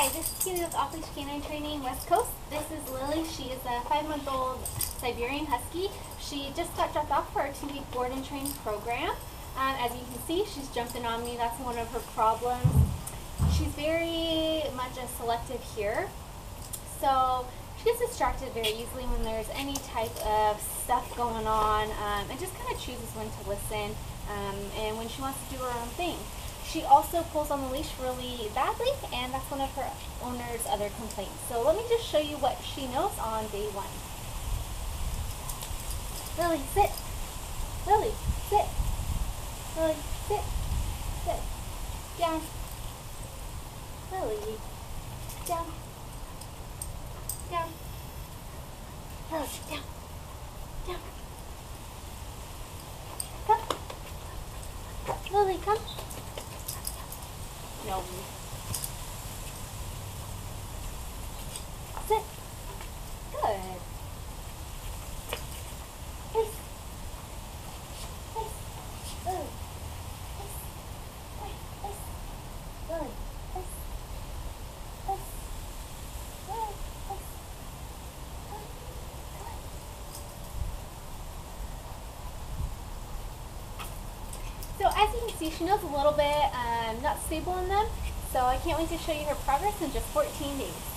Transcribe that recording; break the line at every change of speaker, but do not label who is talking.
Hi, this is Keely with Off Leash K9 Training West Coast. This is Lilly. She is a five month old Siberian Husky. She just got dropped off for our two week board and train program. Um, as you can see, she's jumping on me. That's one of her problems. She's very much a selective here. So she gets distracted very easily when there's any type of stuff going on um, and just kind of chooses when to listen um, and when she wants to do her own thing. She also pulls on the leash really badly, and that's one of her owner's other complaints. So let me just show you what she knows on day one. Lilly, sit. Lilly, sit. Lilly, sit. Sit. Down. Lilly, down. Down. Lilly, down. Down. Come. Lilly, come. Thank you. As you can see, she knows a little bit, um, not stable in them. So I can't wait to show you her progress in just 14 days.